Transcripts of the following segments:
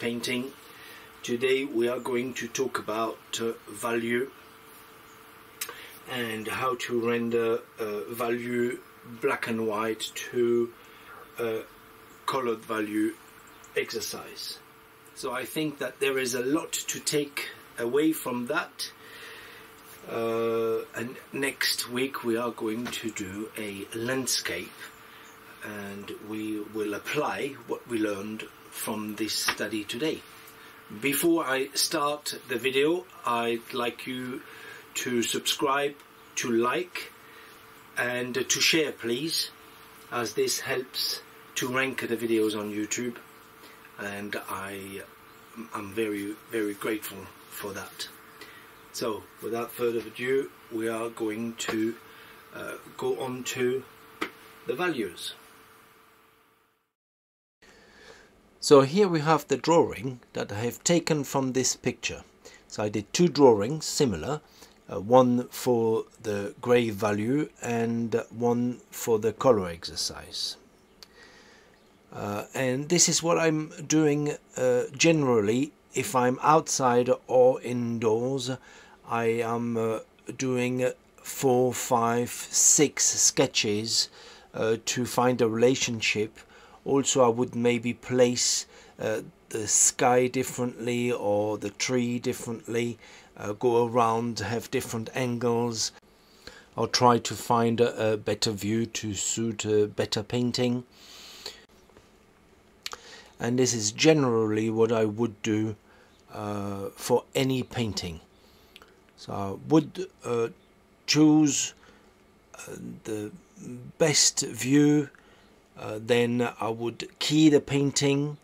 Painting. Today we are going to talk about uh, value and how to render uh, value black and white to a colored value exercise. So I think that there is a lot to take away from that uh, and next week we are going to do a landscape and we will apply what we learned from this study today. Before I start the video, I'd like you to subscribe, to like, and to share please, as this helps to rank the videos on YouTube, and I am very, very grateful for that. So, without further ado, we are going to uh, go on to the values. So here we have the drawing that I have taken from this picture. So I did two drawings similar, uh, one for the gray value and one for the color exercise. Uh, and this is what I'm doing uh, generally if I'm outside or indoors. I am uh, doing four, five, six sketches uh, to find a relationship also I would maybe place uh, the sky differently or the tree differently uh, go around have different angles. I'll try to find a, a better view to suit a better painting. And this is generally what I would do uh, for any painting. So I would uh, choose uh, the best view uh, then I would key the painting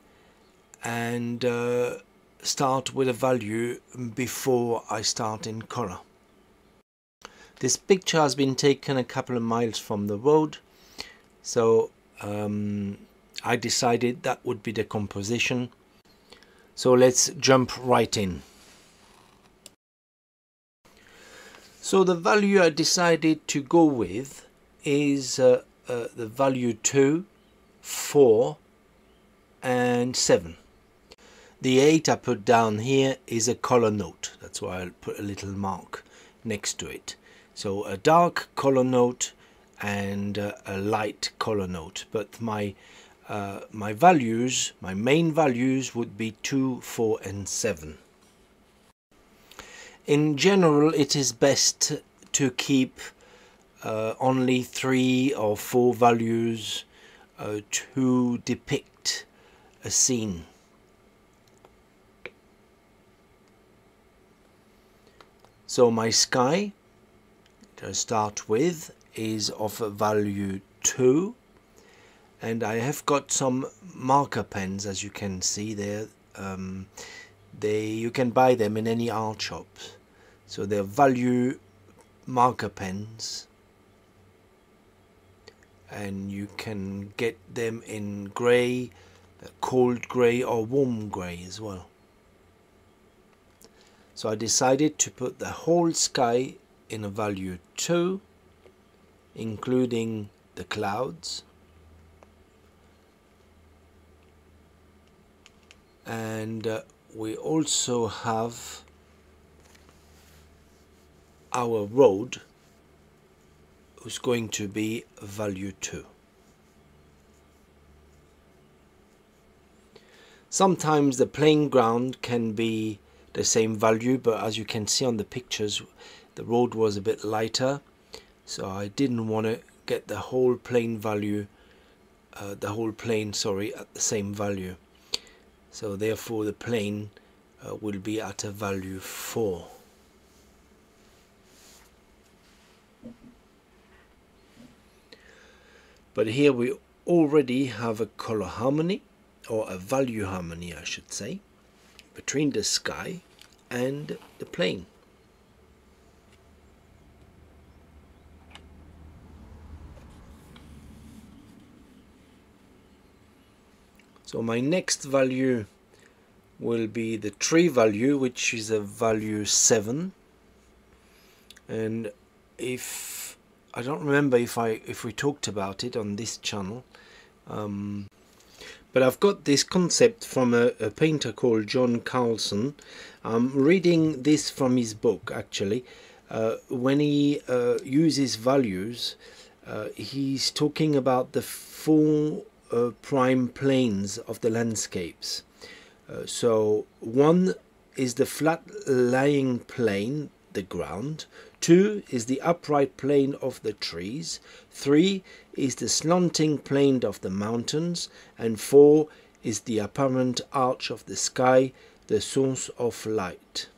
and uh, start with a value before I start in color. This picture has been taken a couple of miles from the road so um, I decided that would be the composition so let's jump right in. So the value I decided to go with is uh, uh, the value 2, 4 and 7. The 8 I put down here is a color note. That's why I'll put a little mark next to it. So a dark color note and uh, a light color note. But my uh, my values, my main values would be 2, 4 and 7. In general it is best to keep uh, only three or four values uh, to depict a scene. So my sky to start with is of value 2 and I have got some marker pens as you can see there. Um, they you can buy them in any art shop. So they're value marker pens and you can get them in grey cold grey or warm grey as well. So I decided to put the whole sky in a value 2 including the clouds. And uh, we also have our road is going to be value 2. Sometimes the plain ground can be the same value but as you can see on the pictures the road was a bit lighter so I didn't want to get the whole plane value uh, the whole plane sorry at the same value so therefore the plane uh, will be at a value 4 but here we already have a color harmony or a value harmony I should say between the sky and the plane. So my next value will be the tree value which is a value 7 and if I don't remember if I if we talked about it on this channel Um, but I've got this concept from a, a, painter called John Carlson. I'm reading this from his book actually. Uh, when he uh, uses values, uh, he's talking about the four uh, prime planes of the landscapes. Uh, so one is the flat lying plane, the ground. Two is the upright plane of the trees. Three is the slanting plane of the mountains. And four is the apparent arch of the sky, the source of light.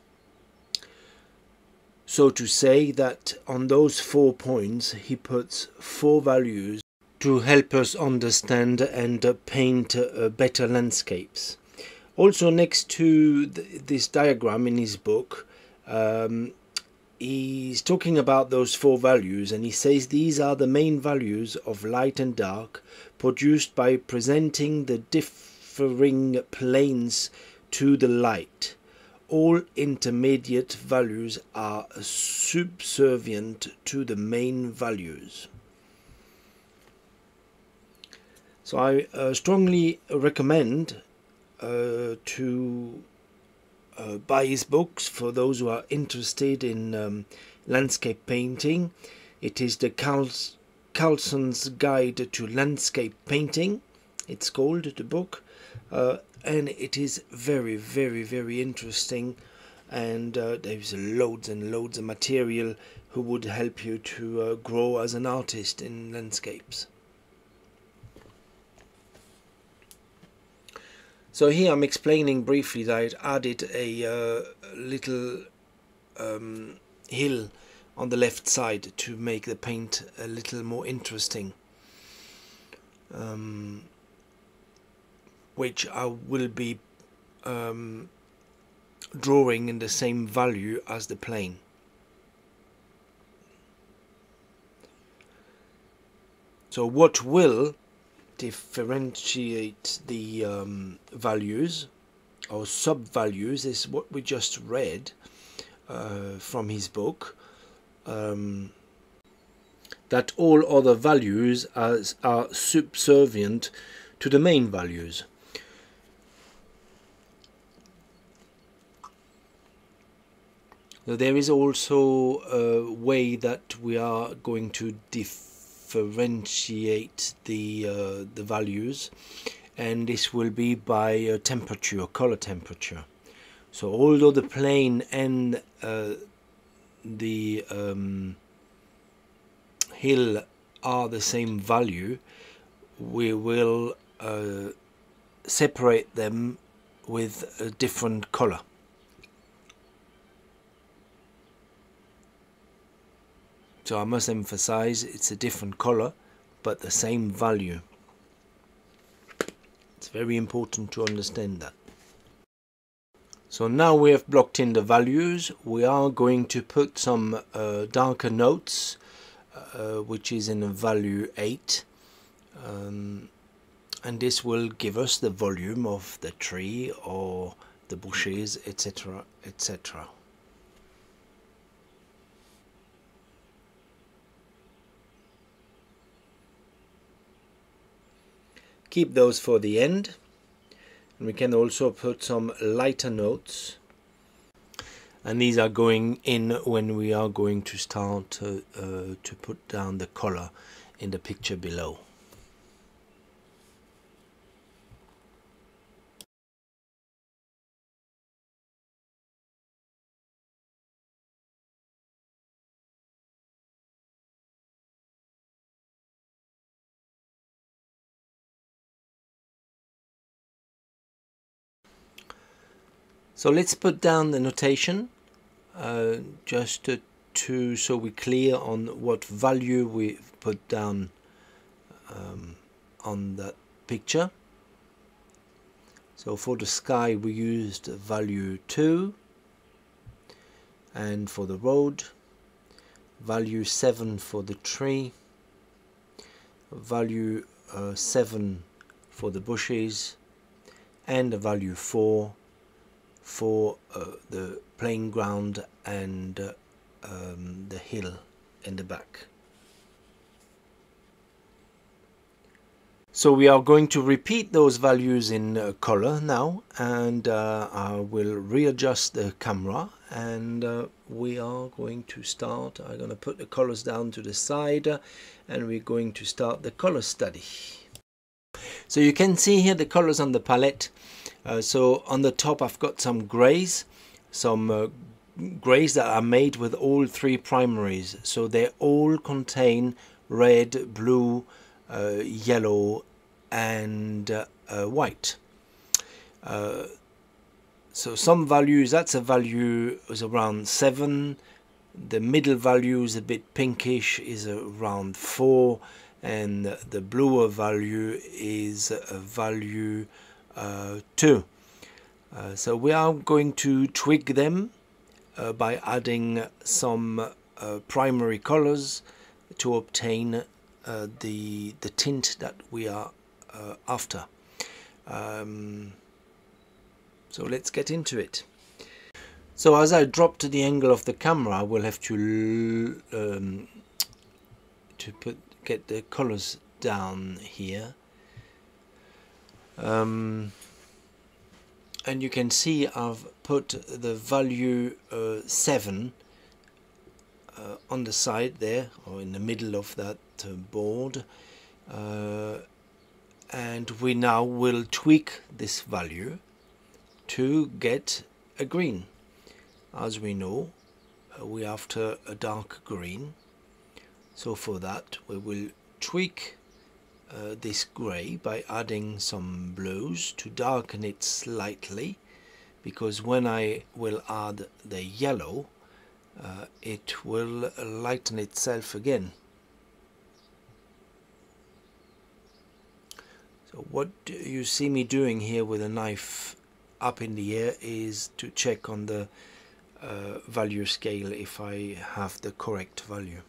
So to say that on those four points he puts four values to help us understand and paint uh, better landscapes. Also next to th this diagram in his book um, he's talking about those four values and he says these are the main values of light and dark produced by presenting the differing planes to the light. All intermediate values are subservient to the main values. So I uh, strongly recommend uh, to uh, buy his books for those who are interested in um, landscape painting. It is the Carls Carlson's Guide to Landscape Painting. It's called the book, uh, and it is very, very, very interesting. And uh, there's loads and loads of material who would help you to uh, grow as an artist in landscapes. So here I'm explaining briefly that I added a uh, little um, hill on the left side to make the paint a little more interesting. Um, which I will be um, drawing in the same value as the plane. So what will differentiate the um, values or sub-values is what we just read uh, from his book um, that all other values as are subservient to the main values. So there is also a way that we are going to define differentiate the uh, the values and this will be by uh, temperature color temperature. So although the plane and uh, the um, hill are the same value we will uh, separate them with a different color So I must emphasize it's a different color but the same value. It's very important to understand that. So now we have blocked in the values, we are going to put some uh, darker notes, uh, which is in a value 8. Um, and this will give us the volume of the tree or the bushes, etc. etc. keep those for the end. And we can also put some lighter notes. And these are going in when we are going to start uh, uh, to put down the color in the picture below So let's put down the notation uh, just to, to, so we're clear on what value we put down um, on that picture. So for the sky we used value 2 and for the road value 7 for the tree. Value uh, 7 for the bushes. And a value 4 for uh, the playing ground and uh, um, the hill in the back. So we are going to repeat those values in uh, color now and uh, I will readjust the camera and uh, we are going to start, I'm going to put the colors down to the side and we're going to start the color study. So you can see here the colors on the palette. Uh, so on the top I've got some grays, some uh, grays that are made with all three primaries. So they all contain red, blue, uh, yellow and uh, uh, white. So some values, that's a value is around 7. The middle value is a bit pinkish, is around 4. And the bluer value is a value uh, 2. Uh, so we are going to tweak them uh, by adding some primary colors to obtain the, the tint that we are after. Um, so let's get into it. So as I drop to the angle of the camera, I will have to um, to put get the colors down here. Um, and you can see I've put the value uh, 7 uh, on the side there or in the middle of that uh, board. Uh, and we now will tweak this value to get a green. As we know uh, we after a dark green. So for that we will tweak uh, this grey by adding some blues to darken it slightly because when I will add the yellow uh, it will lighten itself again So what you see me doing here with a knife up in the air is to check on the uh, value scale if I have the correct value.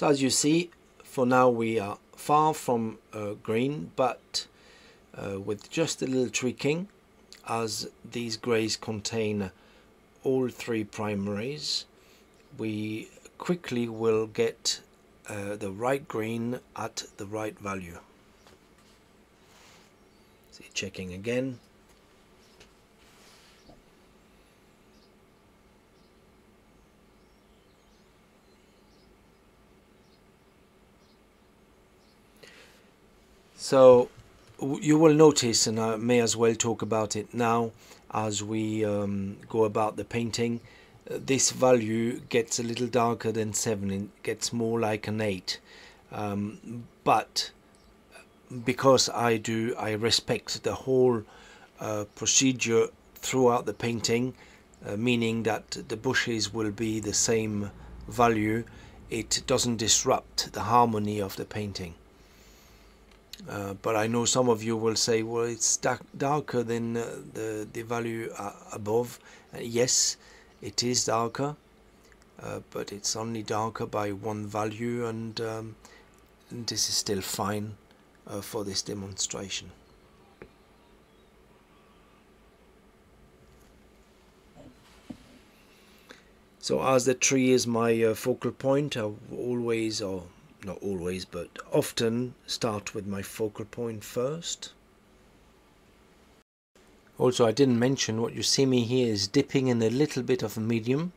So as you see, for now we are far from uh, green, but uh, with just a little tweaking, as these greys contain all three primaries we quickly will get uh, the right green at the right value. See checking again so you will notice and I may as well talk about it now as we um, go about the painting. Uh, this value gets a little darker than 7 it gets more like an 8 um, but because I do I respect the whole uh, procedure throughout the painting uh, meaning that the bushes will be the same value. It doesn't disrupt the harmony of the painting uh, but I know some of you will say, well, it's darker than uh, the, the value uh, above. Uh, yes, it is darker, uh, but it's only darker by one value, and, um, and this is still fine for this demonstration. So as the tree is my focal point, I always, or not always, but often start with my focal point first. Also, I didn't mention what you see me here is dipping in a little bit of a medium,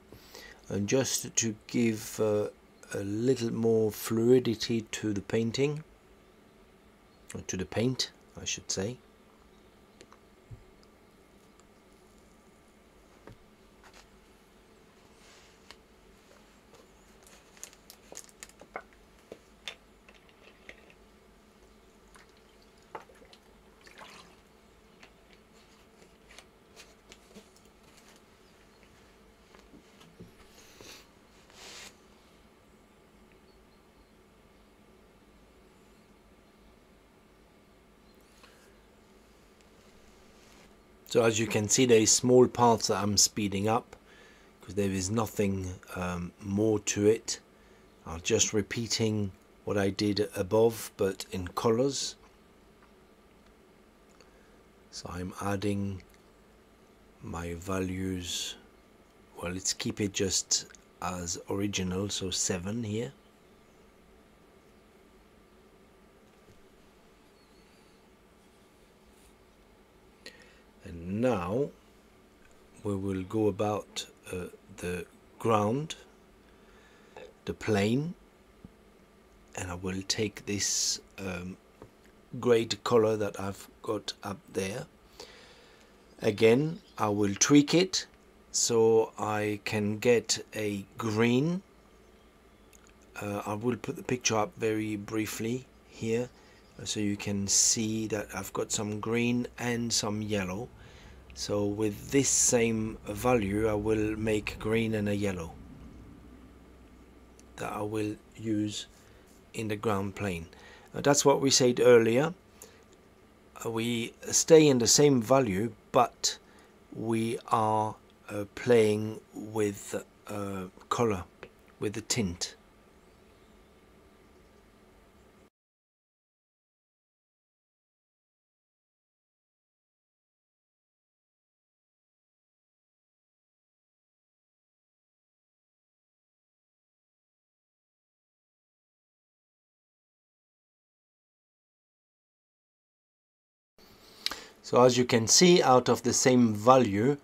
and just to give uh, a little more fluidity to the painting, or to the paint, I should say. So as you can see there is small parts that I'm speeding up because there is nothing um, more to it. I'm just repeating what I did above but in colors. So I'm adding my values well let's keep it just as original so 7 here and now we will go about uh, the ground the plane and I will take this um, grade color that I've got up there. Again I will tweak it so I can get a green. Uh, I will put the picture up very briefly here so you can see that I've got some green and some yellow so with this same value I will make green and a yellow that I will use in the ground plane. Uh, that's what we said earlier. Uh, we stay in the same value but we are uh, playing with uh, color with the tint So as you can see out of the same value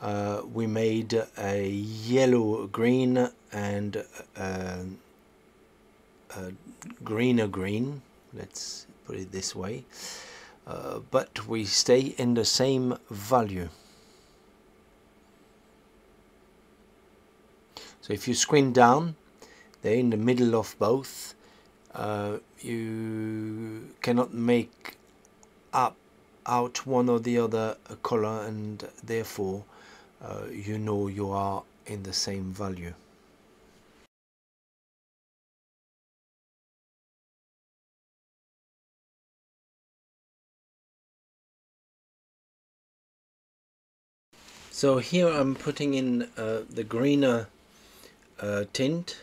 uh, we made a yellow green and a, a greener green. Let's put it this way. Uh, but we stay in the same value. So if you squint down they're in the middle of both uh, you cannot make up out one or the other color and therefore uh, you know you are in the same value. So here I'm putting in uh, the greener uh, tint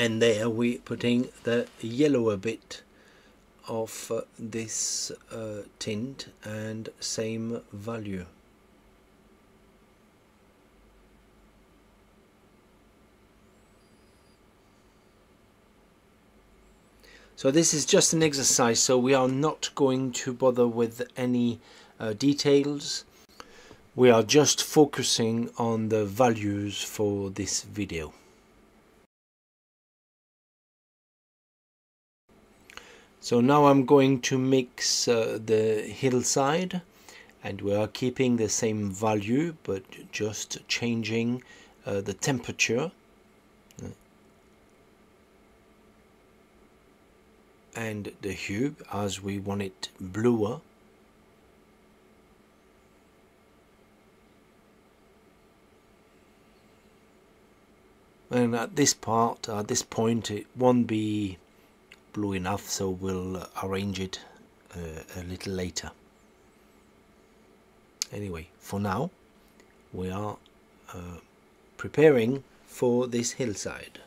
and there we're putting the yellower bit of uh, this uh, tint and same value. So this is just an exercise so we are not going to bother with any uh, details. We are just focusing on the values for this video So now I'm going to mix uh, the hillside and we are keeping the same value but just changing uh, the temperature. And the hue as we want it bluer. And at this part at this point it won't be blue enough so we'll arrange it uh, a little later. Anyway for now we are uh, preparing for this hillside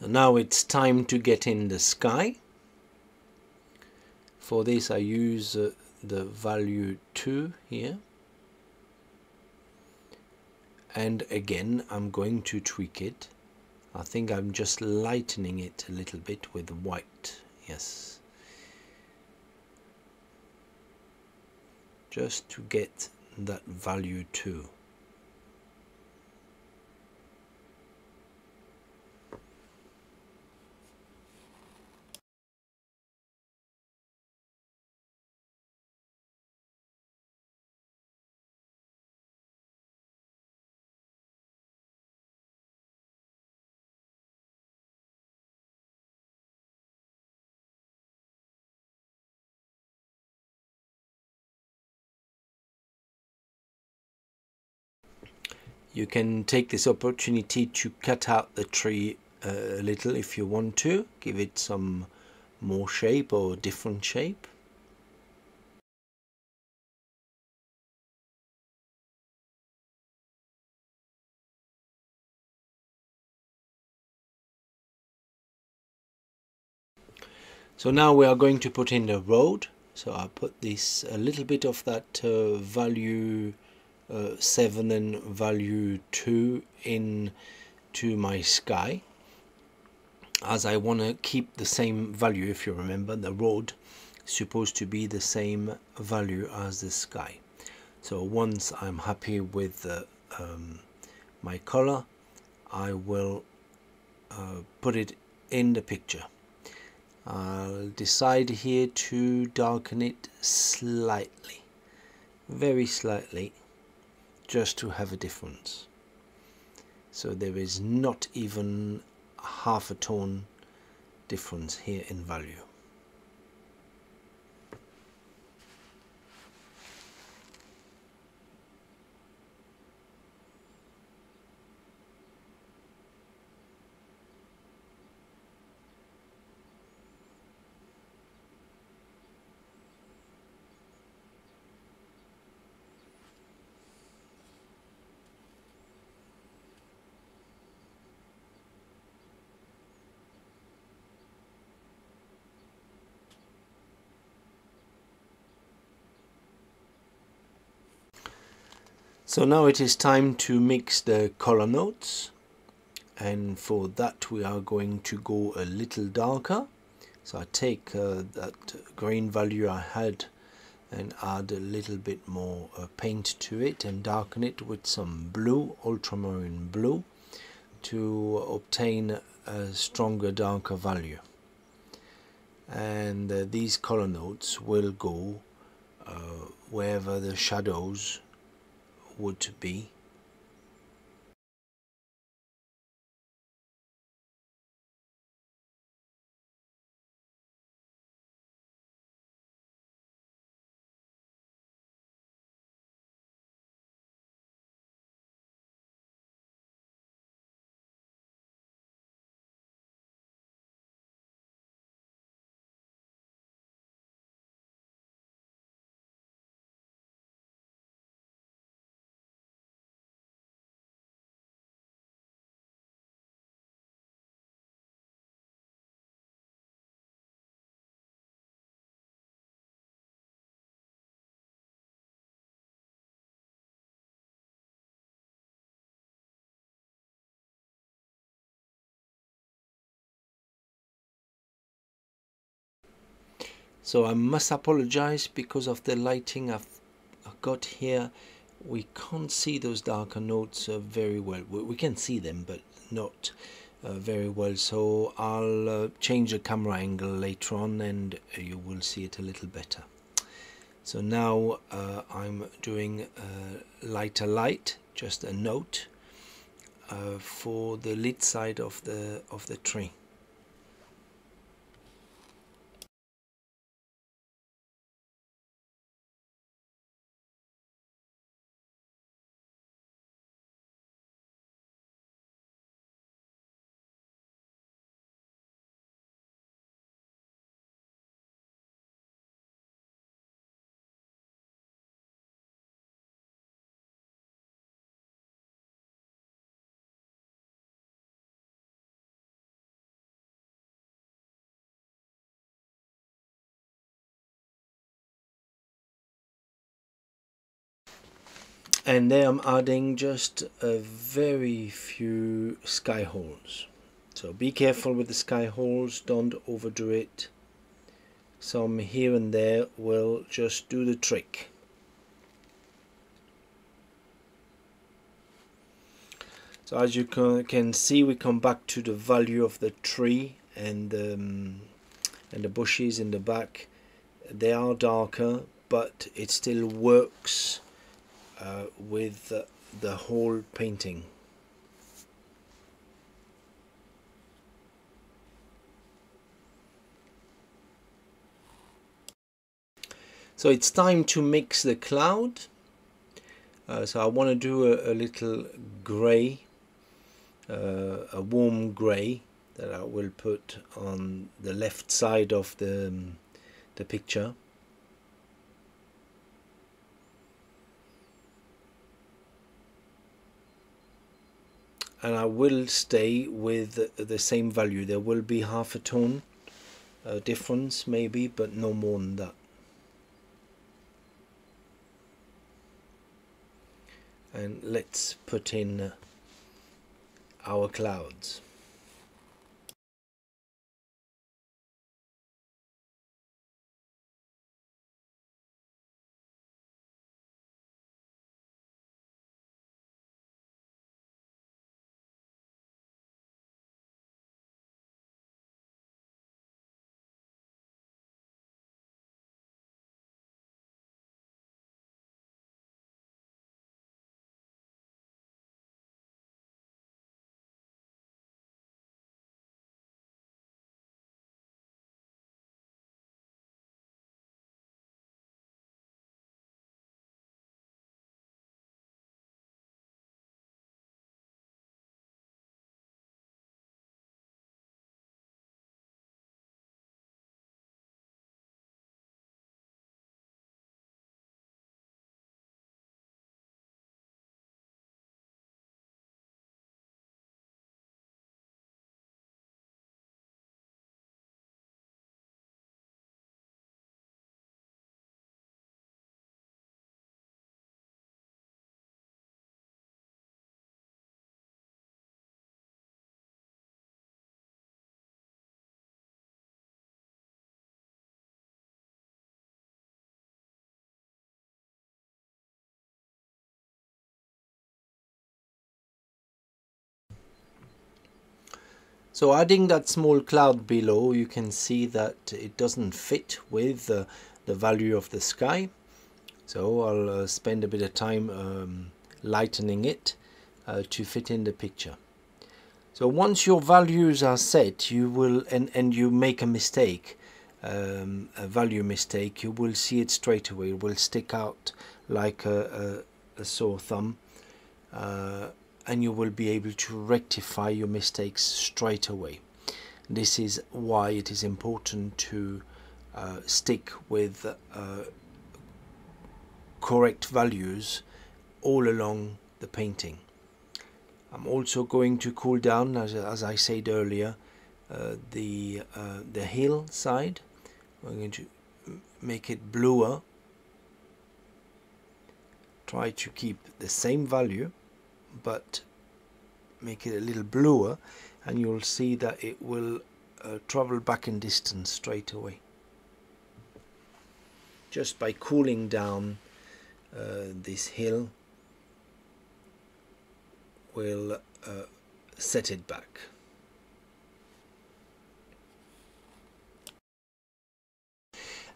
So now it's time to get in the sky. For this I use uh, the value 2 here. And again I'm going to tweak it. I think I'm just lightening it a little bit with white. Yes. Just to get that value 2. You can take this opportunity to cut out the tree uh, a little if you want to give it some more shape or different shape So now we are going to put in the road. So I put this a little bit of that uh, value uh, 7 and value 2 in to my sky. As I want to keep the same value if you remember the road is supposed to be the same value as the sky. So once I'm happy with the, um, my color I will uh, put it in the picture. I'll decide here to darken it slightly very slightly just to have a difference. So there is not even half a tone difference here in value So now it is time to mix the color notes. And for that we are going to go a little darker. So I take uh, that green value I had and add a little bit more uh, paint to it and darken it with some blue ultramarine blue to obtain a stronger darker value. And uh, these color notes will go uh, wherever the shadows would to be so I must apologize because of the lighting I've got here. We can't see those darker notes uh, very well. We can see them but not uh, very well. So I'll uh, change the camera angle later on and you will see it a little better. So now uh, I'm doing lighter light just a note uh, for the lid side of the of the tree and there I'm adding just a very few sky holes so be careful with the sky holes don't overdo it. Some here and there will just do the trick. So as you can see we come back to the value of the tree and um, and the bushes in the back. They are darker but it still works uh, with the, whole painting. So it's time to mix the cloud. Uh, so I want to do a, a little grey, uh, a warm grey that I will put on the left side of the, um, the picture. And I will stay with the same value. There will be half a tone uh, difference maybe but no more than that. And let's put in uh, our clouds So adding that small cloud below, you can see that it doesn't fit with uh, the value of the sky. So I'll uh, spend a bit of time um, lightening it uh, to fit in the picture. So once your values are set, you will and, and you make a mistake, um, a value mistake, you will see it straight away. It will stick out like a, a, a sore thumb. Uh, and you will be able to rectify your mistakes straight away. This is why it is important to uh, stick with uh, correct values all along the painting. I'm also going to cool down, as, as I said earlier, uh, the, uh, the hill side. I'm going to make it bluer. Try to keep the same value but make it a little bluer and you'll see that it will uh, travel back in distance straight away. Just by cooling down uh, this hill will uh, set it back.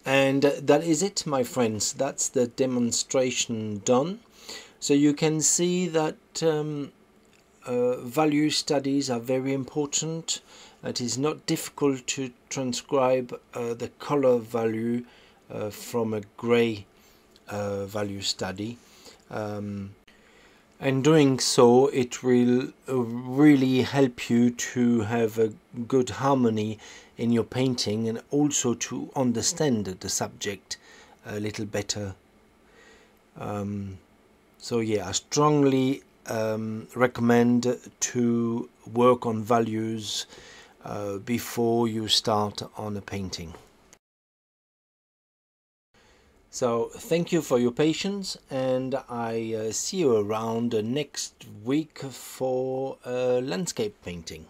And that is it my friends. That's the demonstration done so you can see that um, uh, value studies are very important. It is not difficult to transcribe uh, the color value uh, from a gray uh, value study. Um, and doing so, it will uh, really help you to have a good harmony in your painting and also to understand the subject a little better. Um, so yeah, I strongly um, recommend to work on values uh, before you start on a painting. So thank you for your patience and I uh, see you around next week for uh, landscape painting.